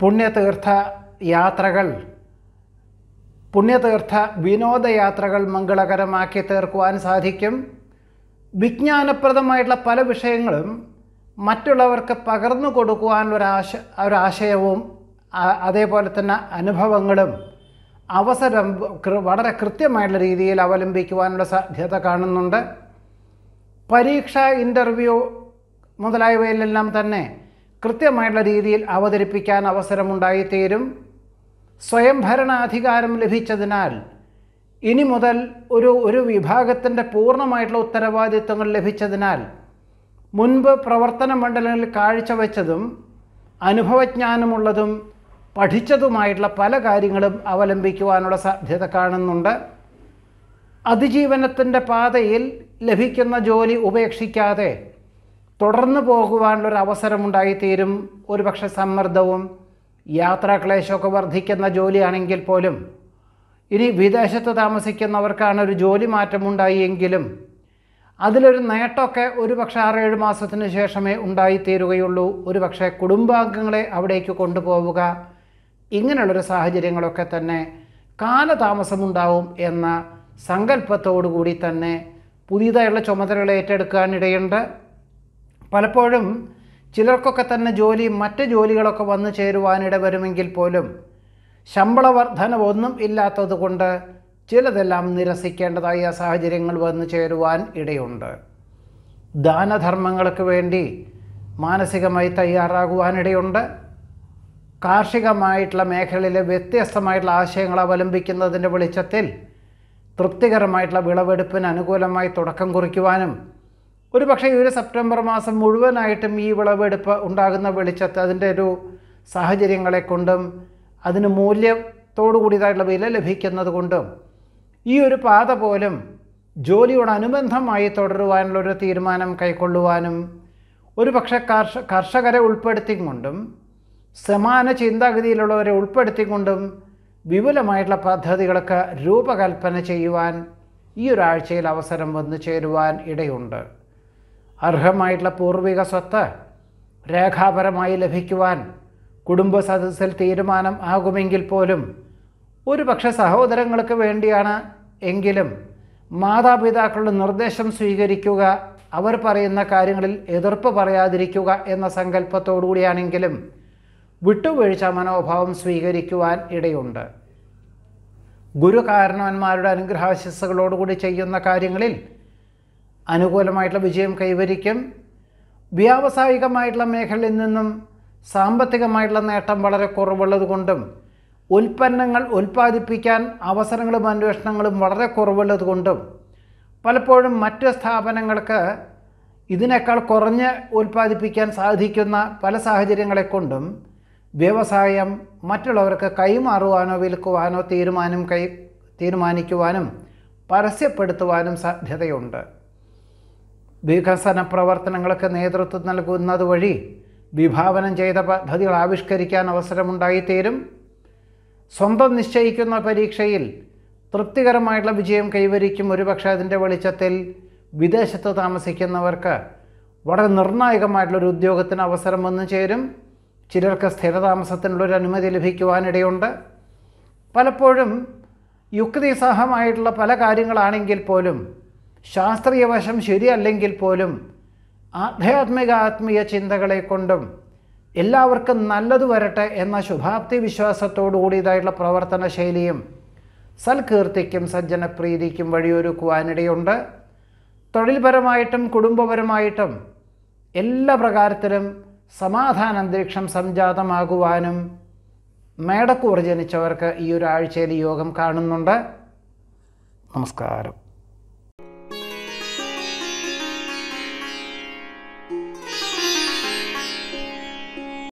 പുണ്യതീർത്ഥ യാത്രകൾ. പുണ്യതീർത്ഥ വിനോദയാത്രകൾ മംഗളകരമാക്കി തീർക്കുവാൻ സാധിക്കും. വിജ്ഞാനപ്രദമായിട്ടുള്ള പല വിഷയങ്ങളും മറ്റുള്ളവർക്ക് പകർന്നു കൊടുക്കുവാനുള്ളൊരാശ ഒരാശയവും അതേപോലെ തന്നെ അനുഭവങ്ങളും അവസരം വളരെ കൃത്യമായിട്ടുള്ള രീതിയിൽ അവലംബിക്കുവാനുള്ള സാധ്യത കാണുന്നുണ്ട്. പരീക്ഷ ഇന്റർവ്യൂ മുതലായവയിലെല്ലാം തന്നെ കൃത്യമായിട്ടുള്ള രീതിയിൽ അവതരിപ്പിക്കാൻ അവസരമുണ്ടായിത്തീരും. സ്വയംഭരണാധികാരം ലഭിച്ചതിനാൽ ഇനി മുതൽ ഒരു ഒരു വിഭാഗത്തിന്റെ പൂർണമായിട്ടുള്ള ഉത്തരവാദിത്വങ്ങൾ ലഭിച്ചതിനാൽ മുൻപ് പ്രവർത്തന മണ്ഡലങ്ങളിൽ കാഴ്ചവെച്ചതും അനുഭവജ്ഞാനമുള്ളതും പഠിച്ചതുമായിട്ടുള്ള പല കാര്യങ്ങളും അവലംബിക്കുവാനുള്ള സാധ്യത കാണുന്നുണ്ട്. അതിജീവനത്തിന്റെ പാതയിൽ ലഭിക്കുന്ന ജോലി ഉപേക്ഷിക്കാതെ തുടർന്നു പോകുവാനുള്ളൊരു അവസരമുണ്ടായിത്തീരും. ഒരുപക്ഷെ സമ്മർദ്ദവും യാത്രാക്ലേശമൊക്കെ വർദ്ധിക്കുന്ന ജോലിയാണെങ്കിൽ പോലും ഇനി വിദേശത്ത് താമസിക്കുന്നവർക്കാണ് ഒരു ജോലി മാറ്റമുണ്ടായി എങ്കിലും അതിലൊരു നേട്ടമൊക്കെ ഒരു പക്ഷേ ആറേഴ് മാസത്തിന് ശേഷമേ ഉണ്ടായിത്തീരുകയുള്ളൂ. ഒരു പക്ഷേ കുടുംബാംഗങ്ങളെ അവിടേക്ക് കൊണ്ടുപോവുക ഇങ്ങനെയുള്ളൊരു സാഹചര്യങ്ങളൊക്കെ തന്നെ കാലതാമസമുണ്ടാവും എന്ന സങ്കല്പത്തോടു കൂടി തന്നെ പുതിയതായുള്ള ചുമതലകൾ ഏറ്റെടുക്കാനിടയുണ്ട്. പലപ്പോഴും ചിലർക്കൊക്കെ തന്നെ ജോലി മറ്റ് ജോലികളൊക്കെ വന്നു ചേരുവാനിട വരുമെങ്കിൽ പോലും ശമ്പള വർധനവൊന്നും ഇല്ലാത്തത് കൊണ്ട് ചിലതെല്ലാം നിരസിക്കേണ്ടതായ സാഹചര്യങ്ങൾ വന്നു ചേരുവാൻ ഇടയുണ്ട്. ദാനധർമ്മങ്ങൾക്ക് വേണ്ടി മാനസികമായി തയ്യാറാകുവാനിടയുണ്ട്. കാർഷികമായിട്ടുള്ള മേഖലയിലെ വ്യത്യസ്തമായിട്ടുള്ള ആശയങ്ങൾ അവലംബിക്കുന്നതിന്റെ വെളിച്ചത്തിൽ തൃപ്തികരമായിട്ടുള്ള വിളവെടുപ്പിന് അനുകൂലമായി തുടക്കം കുറിക്കുവാനും ഒരു പക്ഷേ ഈ ഒരു സെപ്റ്റംബർ മാസം മുഴുവനായിട്ടും ഈ വിളവെടുപ്പ് ഉണ്ടാകുന്ന വെളിച്ചത്തെ അതിന്റെ ഒരു സാഹചര്യങ്ങളെ കൊണ്ടും അതിന് മൂല്യത്തോടു കൂടിയതായിട്ടുള്ള വില ലഭിക്കുന്നത് കൊണ്ടും ഈ ഒരു പാത പോലും ജോലിയോടനുബന്ധമായി തുടരുവാനുള്ളൊരു തീരുമാനം കൈക്കൊള്ളുവാനും ഒരു പക്ഷേ കർഷ കർഷകരെ ഉൾപ്പെടുത്തിക്കൊണ്ടും സമാന ചിന്താഗതിയിലുള്ളവരെ ഉൾപ്പെടുത്തിക്കൊണ്ടും വിപുലമായിട്ടുള്ള പദ്ധതികളൊക്കെ രൂപകൽപ്പന ചെയ്യുവാൻ ഈ ഒരാഴ്ചയിൽ അവസരം വന്നു ചേരുവാൻ ഇടയുണ്ട്. അർഹമായിട്ടുള്ള പൂർവിക സ്വത്ത് രേഖാപരമായി ലഭിക്കുവാൻ കുടുംബ സദസ്സിൽ തീരുമാനം ആകുമെങ്കിൽ പോലും ഒരു പക്ഷേ സഹോദരങ്ങൾക്ക് വേണ്ടിയാണ് എങ്കിലും മാതാപിതാക്കളുടെ നിർദ്ദേശം സ്വീകരിക്കുക അവർ പറയുന്ന കാര്യങ്ങളിൽ എതിർപ്പ് പറയാതിരിക്കുക എന്ന സങ്കല്പത്തോടുകൂടിയാണെങ്കിലും വിട്ടുവീഴ്ച മനോഭാവം സ്വീകരിക്കുവാൻ ഇടയുണ്ട്. ഗുരു ഗുരുകാരണവന്മാരുടെ അനുഗ്രഹാശിസ്സുകളോടുകൂടി ചെയ്യുന്ന കാര്യങ്ങളിൽ അനുകൂലമായിട്ടുള്ള വിജയം കൈവരിക്കും. വ്യാവസായികമായിട്ടുള്ള മേഖലയിൽ നിന്നും സാമ്പത്തികമായിട്ടുള്ള നേട്ടം വളരെ കുറവുള്ളതുകൊണ്ടും ഉൽപ്പന്നങ്ങൾ ഉൽപ്പാദിപ്പിക്കാൻ അവസരങ്ങളും അന്വേഷണങ്ങളും വളരെ കുറവുള്ളതുകൊണ്ടും പലപ്പോഴും മറ്റ് സ്ഥാപനങ്ങൾക്ക് ഇതിനേക്കാൾ കുറഞ്ഞ് ഉൽപ്പാദിപ്പിക്കാൻ സാധിക്കുന്ന പല സാഹചര്യങ്ങളെ കൊണ്ടും വ്യവസായം മറ്റുള്ളവർക്ക് കൈമാറുവാനോ വിൽക്കുവാനോ തീരുമാനം കൈ തീരുമാനിക്കുവാനും പരസ്യപ്പെടുത്തുവാനും സാധ്യതയുണ്ട്. വികസന പ്രവർത്തനങ്ങൾക്ക് നേതൃത്വം നൽകുന്നത് വഴി വിഭാവനം ചെയ്ത പദ്ധതികൾ ആവിഷ്കരിക്കാൻ അവസരമുണ്ടായിത്തീരും. സ്വന്തം നിശ്ചയിക്കുന്ന പരീക്ഷയിൽ തൃപ്തികരമായിട്ടുള്ള വിജയം കൈവരിക്കും. ഒരുപക്ഷെ അതിന്റെ വെളിച്ചത്തിൽ വിദേശത്ത് താമസിക്കുന്നവർക്ക് വളരെ നിർണായകമായിട്ടുള്ളൊരു ഉദ്യോഗത്തിന് അവസരം വന്നു ചേരും. ചിലർക്ക് സ്ഥിരതാമസത്തിനുള്ളൊരു അനുമതി ലഭിക്കുവാനിടയുണ്ട്. പലപ്പോഴും യുക്തിസഹമായിട്ടുള്ള പല കാര്യങ്ങളാണെങ്കിൽ പോലും ശാസ്ത്രീയ വശം ശരിയല്ലെങ്കിൽ പോലും ആധ്യാത്മിക ആത്മീയ ചിന്തകളെ കൊണ്ടും എല്ലാവർക്കും നല്ലത് വരട്ടെ എന്ന ശുഭാപ്തി വിശ്വാസത്തോടു കൂടിയതായിട്ടുള്ള പ്രവർത്തന ശൈലിയും സൽകീർത്തിക്കും സജ്ജനപ്രീതിക്കും വഴിയൊരുക്കുവാനിടയുണ്ട്. തൊഴിൽപരമായിട്ടും കുടുംബപരമായിട്ടും എല്ലാ പ്രകാരത്തിലും സമാധാന അന്തരീക്ഷം സംജാതമാകുവാനും മേടക്കൂർ ജനിച്ചവർക്ക് ഈ ഒരാഴ്ചയിൽ യോഗം കാണുന്നുണ്ട്. നമസ്കാരം.